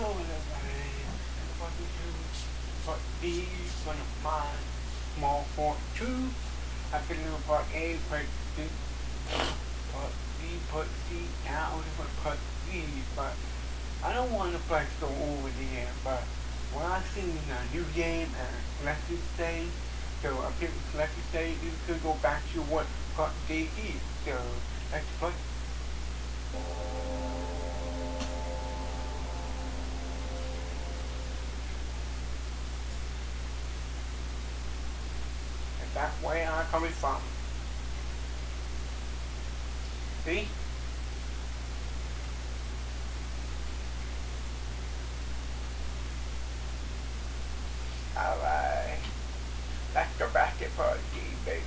Oh, what? But one of mine, small for two. I can do part A, part B, part B, part C. Now I only want part B, but I don't want to play so over there. But when I seen a new game and Leslie say, so I think Leslie say you could go back to what part D is. So let's play. That's where I'm coming from. See? Alright. Let's go back to part D, baby.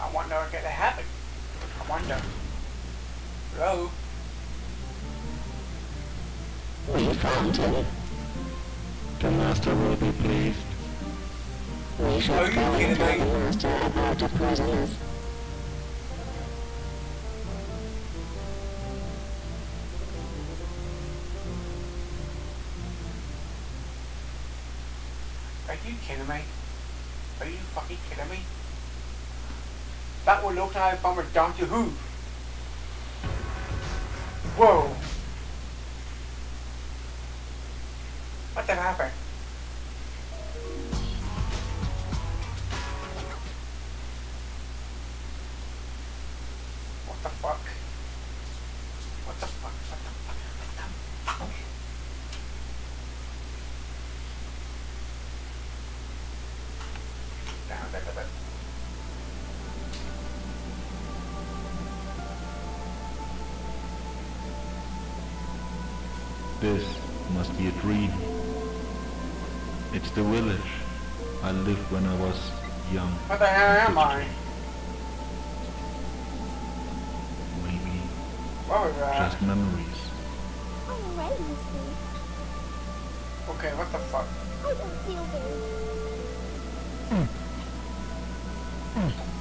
I wonder what's gonna happen. I wonder. Hello? We. The will be pleased. Are you kidding me? the master about the prisoners. Are you kidding me? Are you fucking kidding me? That would look like from a Doctor Who. Whoa. What the happened? What the hell am I? Maybe What was that? just memories. I'm ready, you see. Okay, what the fuck? I don't feel very... Nope.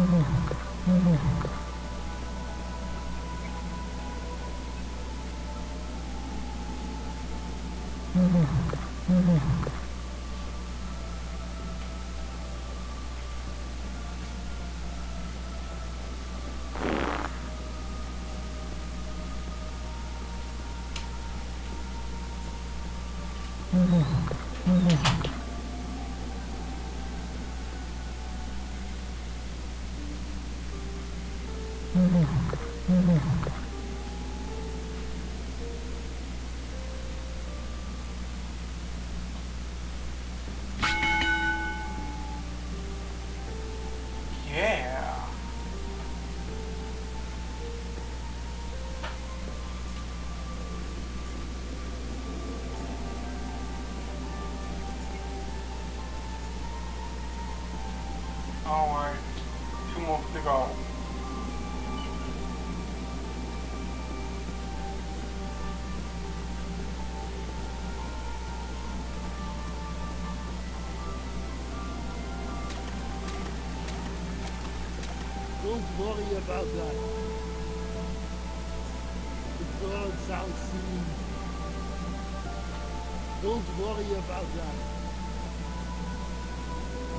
Mm-hmm. Mm-hmm. About that. The birds out soon. Don't worry about that.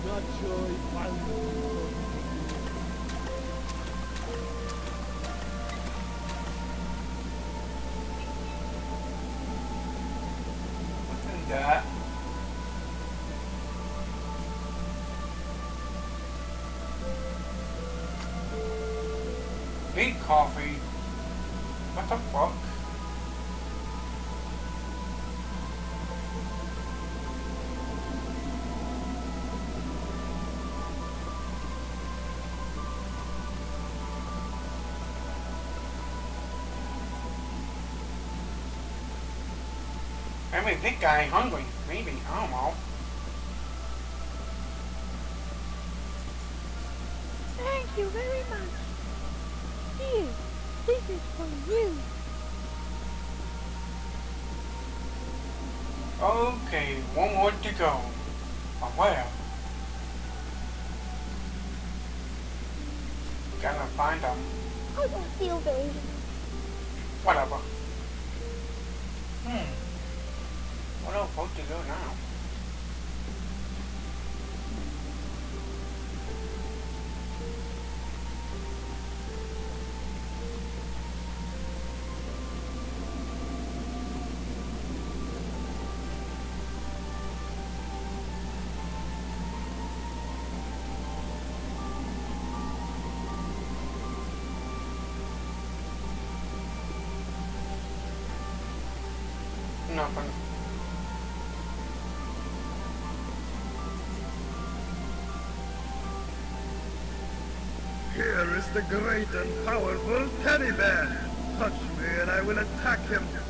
Not sure if I'm I mean, this guy hungry. Maybe. I don't know. Thank you very much. Here, this is for you. Okay, one more to go. Oh, well. Gotta find them. I don't feel very Whatever. Hmm. What else supposed to do now? Here is the great and powerful teddy bear. Touch me and I will attack him.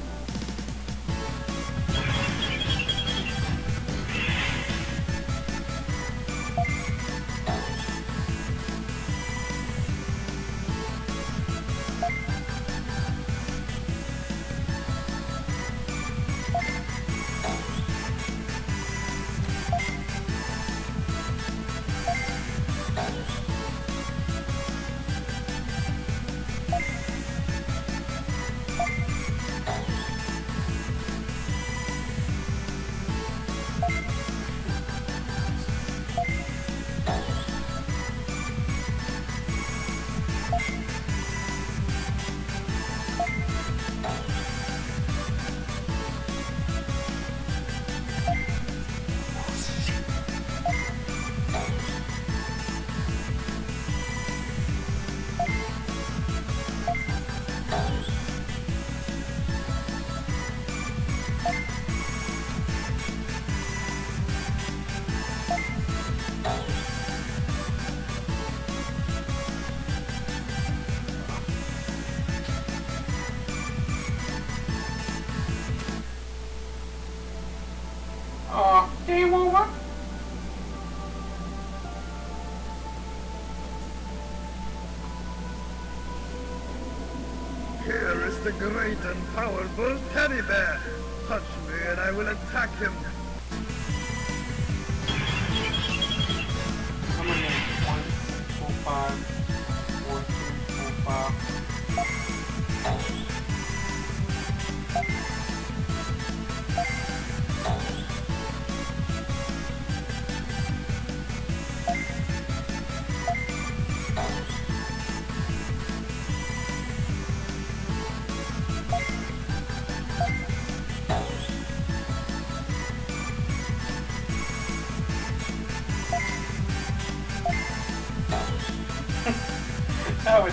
The great and powerful teddy bear. Touch me and I will attack him.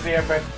That was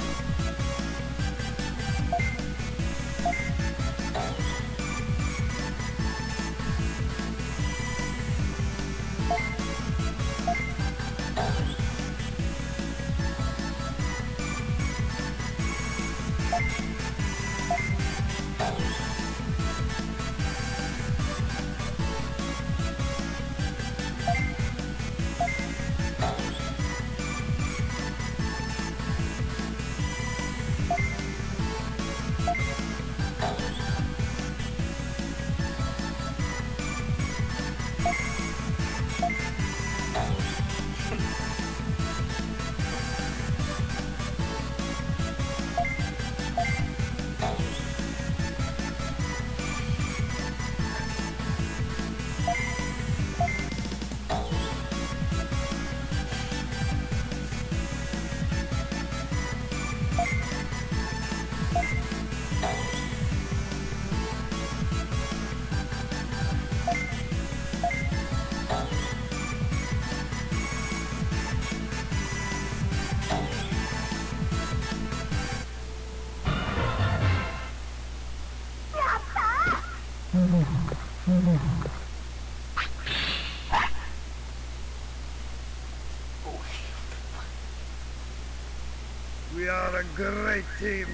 great team.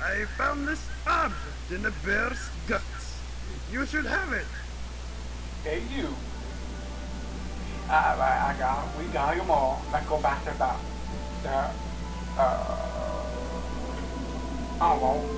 I found this object in the bear's guts. You should have it. Hey, you. Alright, I got We got them all. Let's go back to the, the, uh, I don't.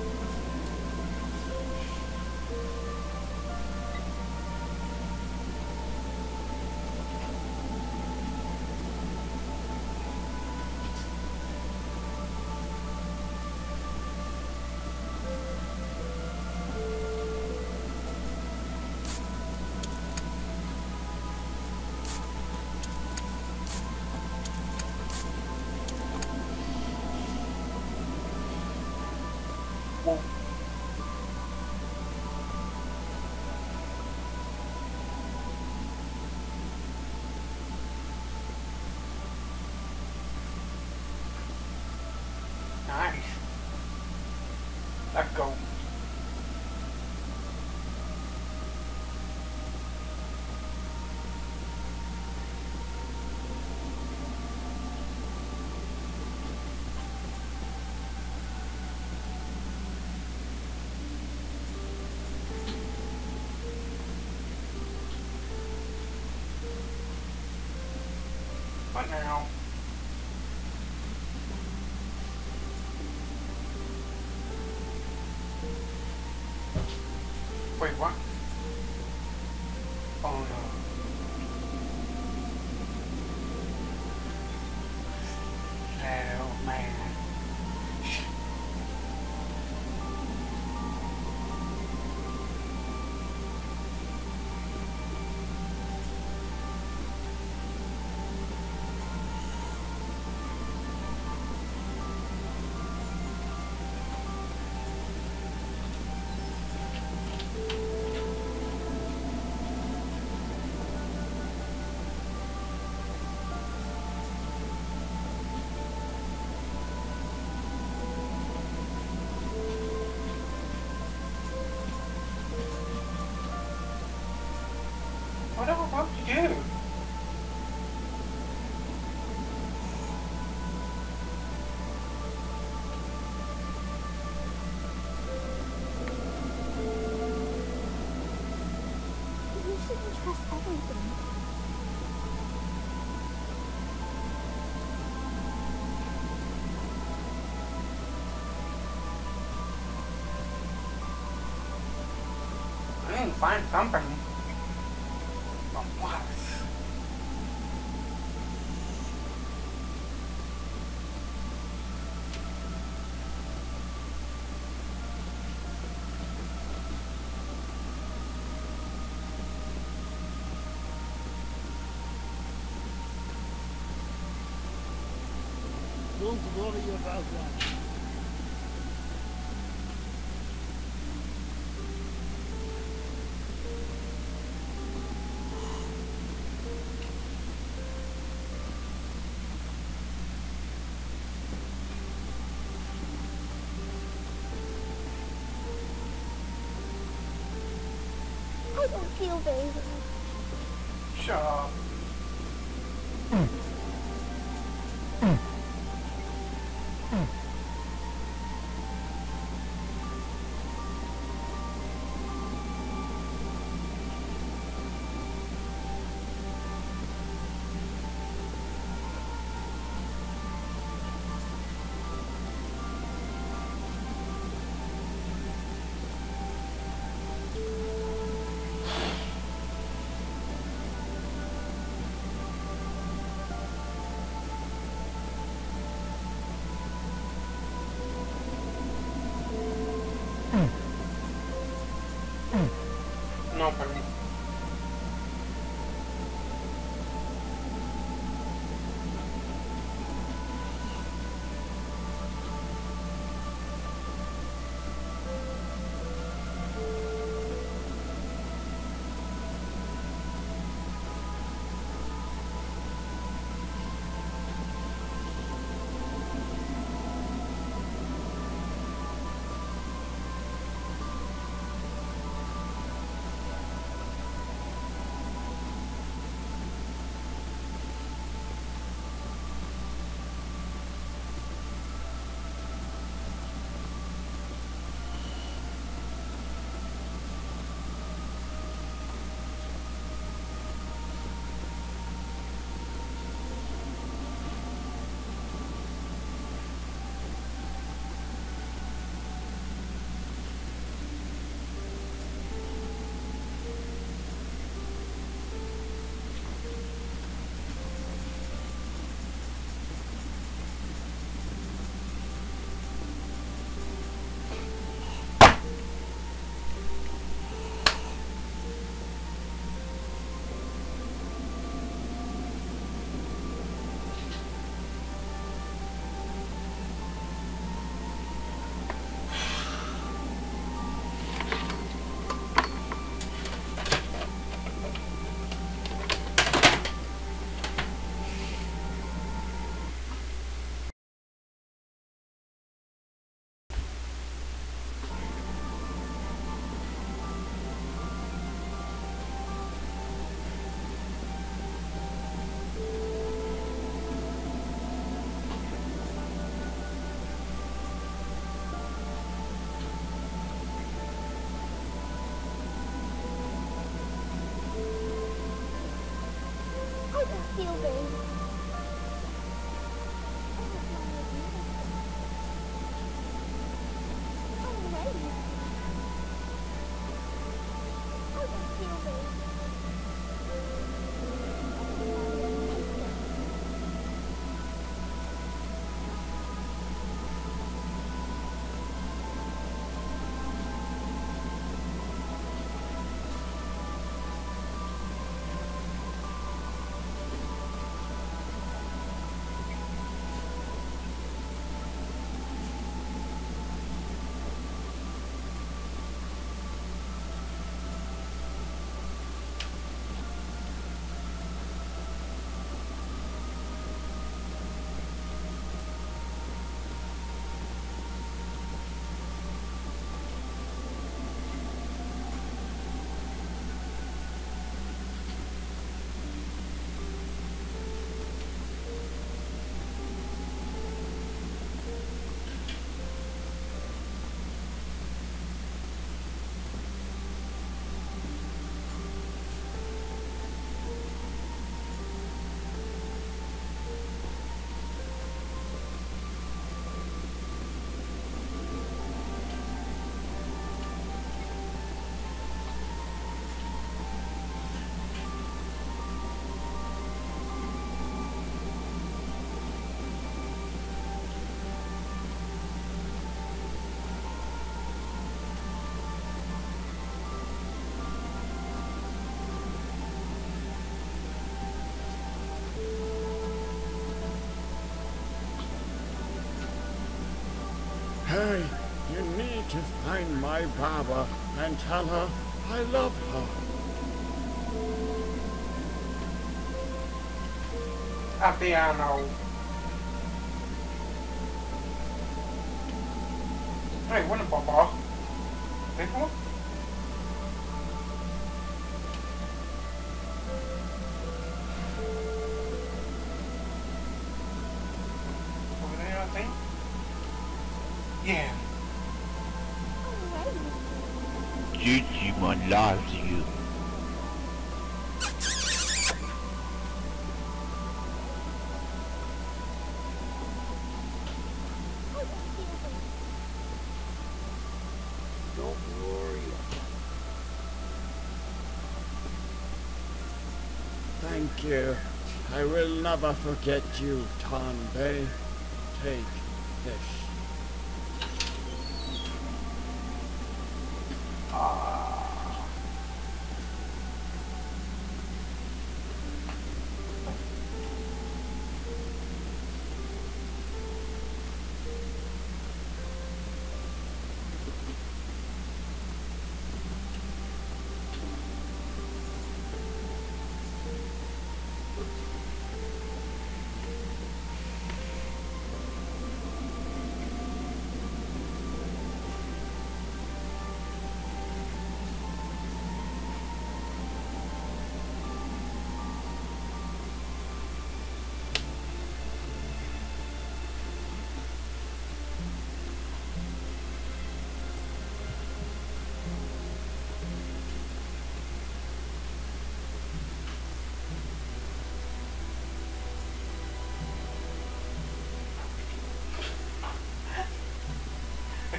What now? Wait, what? Find something. Very well. Shut up. To find my Baba and tell her I love her. A piano. Loves you. Don't worry. Thank you. I will never forget you, Tanbei. Take this.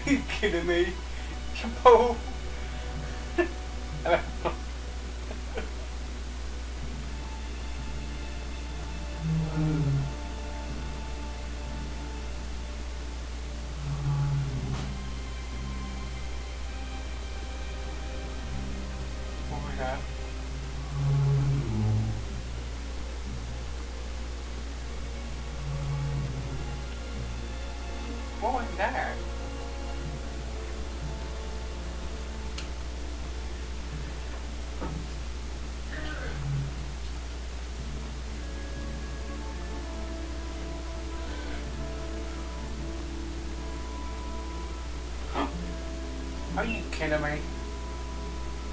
You kidding me? Paul. Oh. Are you kidding me?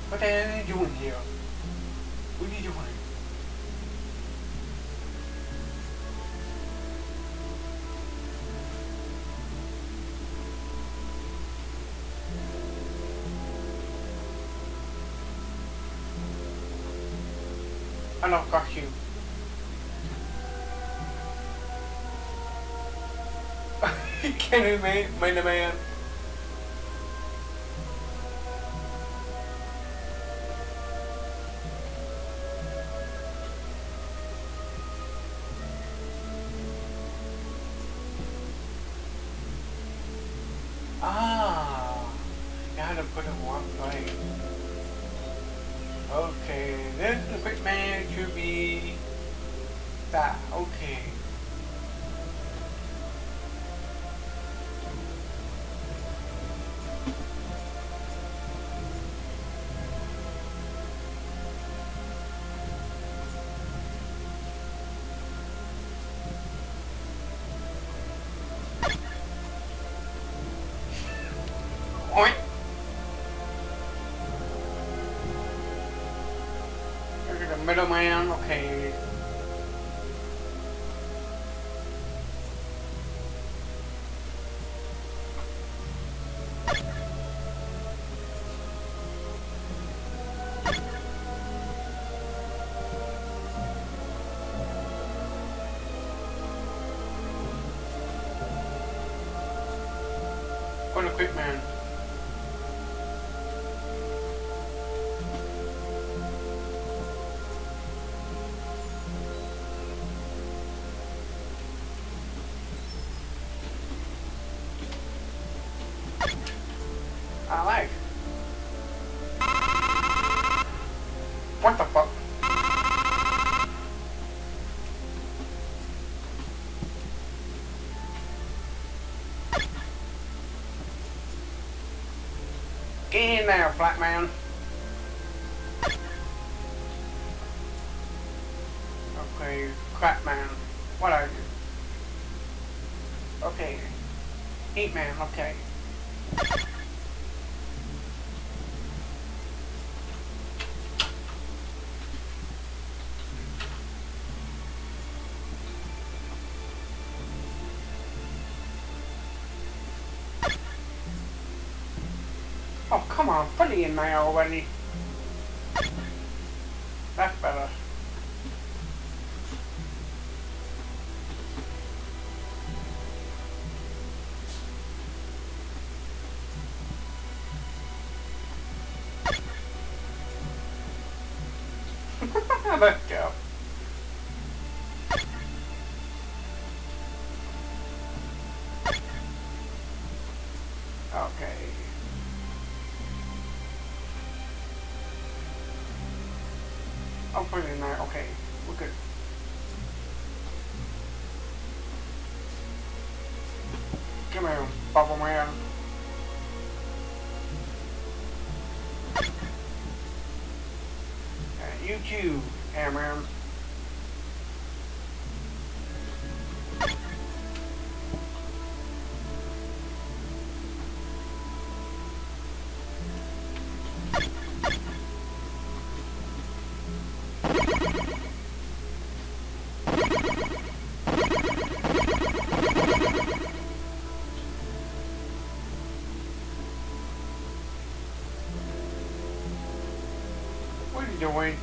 What the hell are you doing here? What are you doing? I don't got you. Are you kidding me, man, Okay. Flat man. Okay, crap man. What are you? Okay. Heat man, okay. pulley in my old one. meio, papo amanhã. Uh, YouTube, Amram. doing.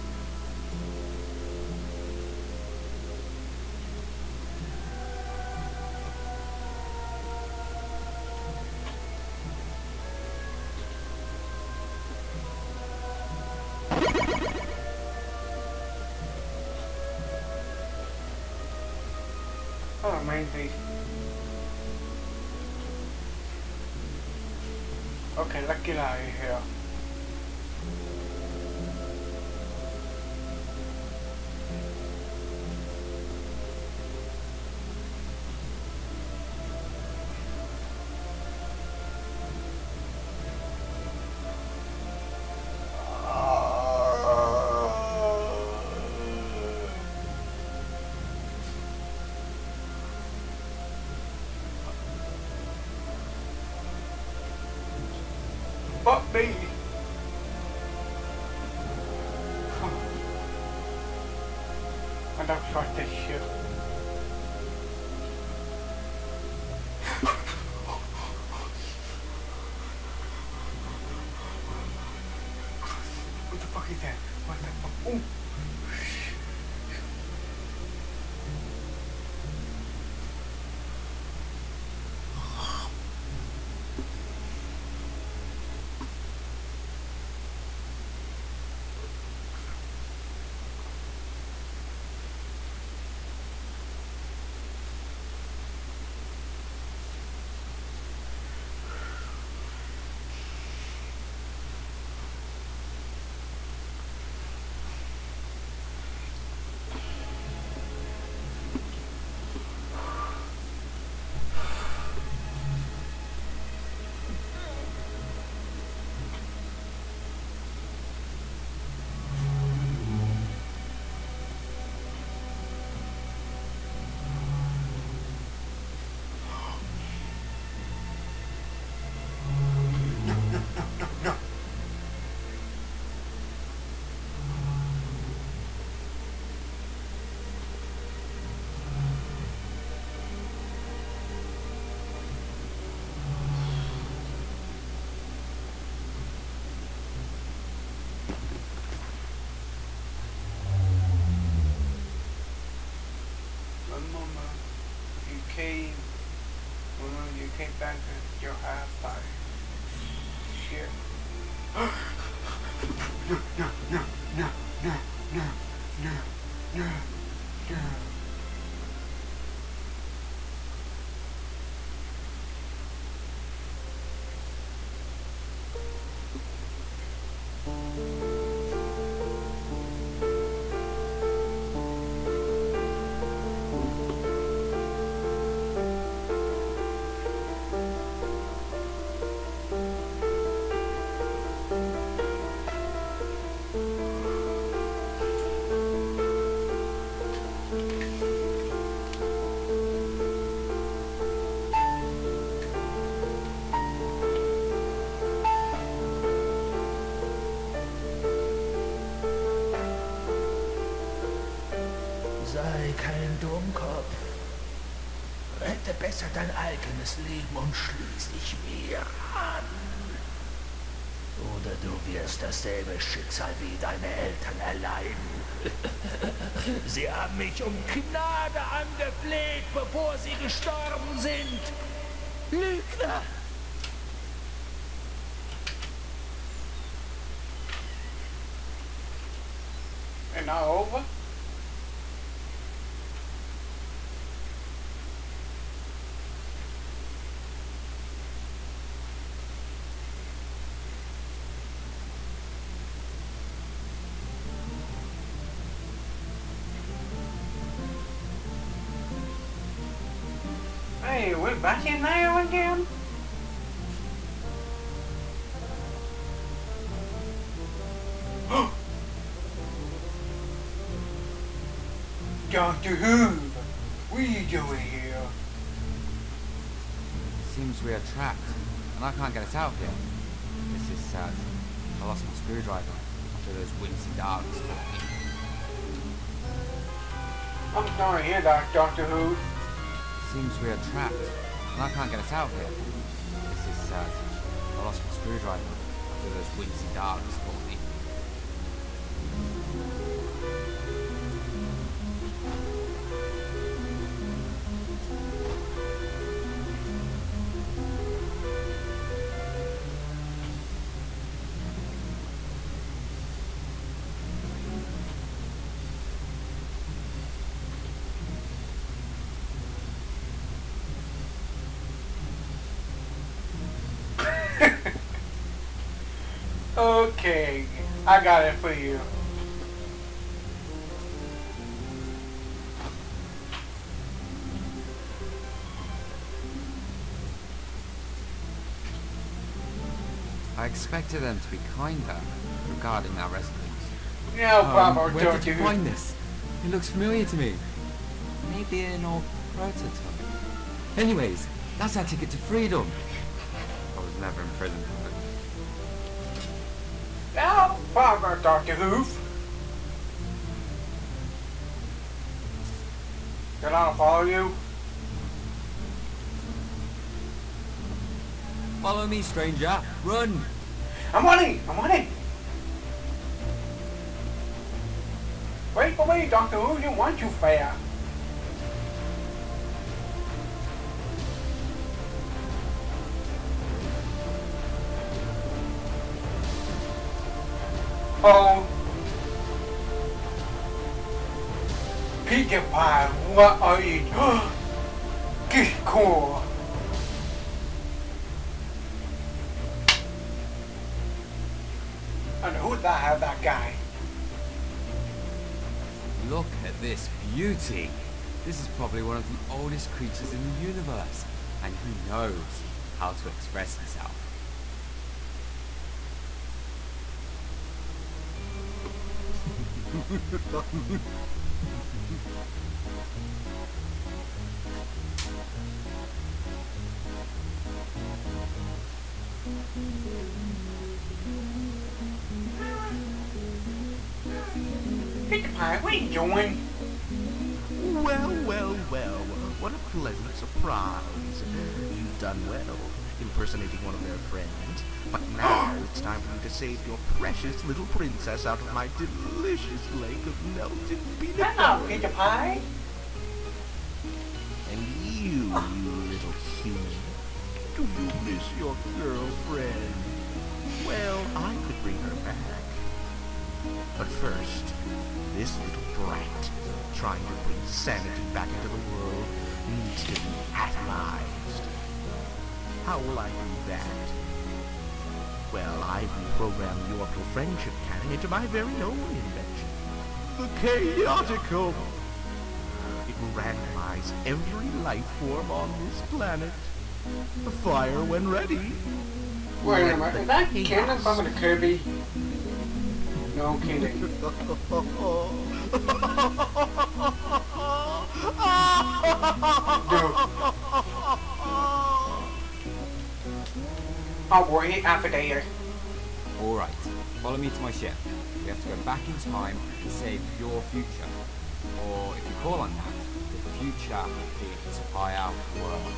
Oh, amazing. Okay, lucky lie. You came back the UK bankers still have five. Shit. no, no, no. Dein eigenes Leben und schließ dich mir an. Oder du wirst dasselbe Schicksal wie deine Eltern erleiden. Sie haben mich um Gnade angefleht, bevor sie gestorben sind. Lügner! We're back in there again? Doctor Who, what are you doing here? Seems we are trapped, and I can't get us out here. This is sad. I lost my screwdriver after those wincy dogs. I'm sorry hear Doctor Who. Seems we are trapped, and I can't get us out of here. This is uh, sad. I lost my screwdriver after those wincy dogs caught me. Okay, I got it for you. I expected them to be kinder regarding our residence. No Um, problem, where did you find this? It looks familiar to me. Maybe an old prototype. Anyways, that's our ticket to freedom. I was never in prison. No Doctor Who. Can I follow you? Follow me, stranger. Run! I'm on it! I'm on it! Wait for me, Doctor Who, you want you fair. Oh. Peter Pie, what are you Good cool. And who the hell that guy? Look at this beauty. This is probably one of the oldest creatures in the universe. And who knows how to express himself. Are you? Well, well, well. What a pleasant surprise. You've done well, impersonating one of their friends. But now it's time for you to save your precious little princess out of my delicious lake of melted peanut butter. Pie. And you, you little human, do you miss your girlfriend? Well, I could bring her back. But first, this little brat, trying to bring sanity back into the world, needs to be atomized. How will I do that? Well, I've reprogrammed the orbital friendship cannon into my very own invention. The Chaoticum! It will randomize every life form on this planet. The fire when ready. Wait a minute, is that Cannon from the Kirby? No kidding. Dude. I'll wait after there. Alright, follow me to my ship. We have to go back in time and save your future. Or if you call on that, the future fit our world.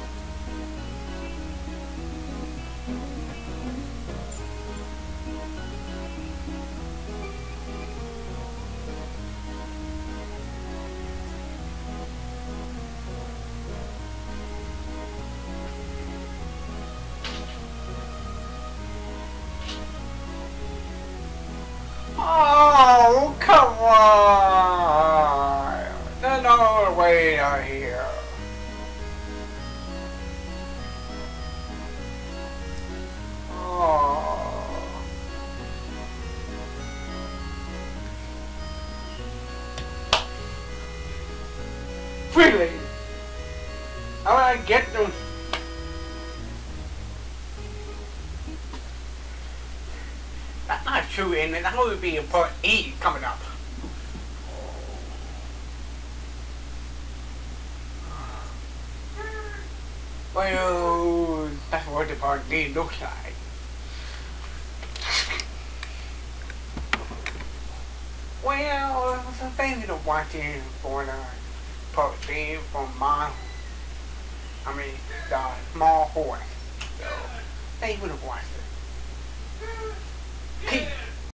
That would be a part E coming up. Well, that's what the part D looks like. Well, was a thing to watching for the part D from my, I mean, the small horse. So, they would have watched it.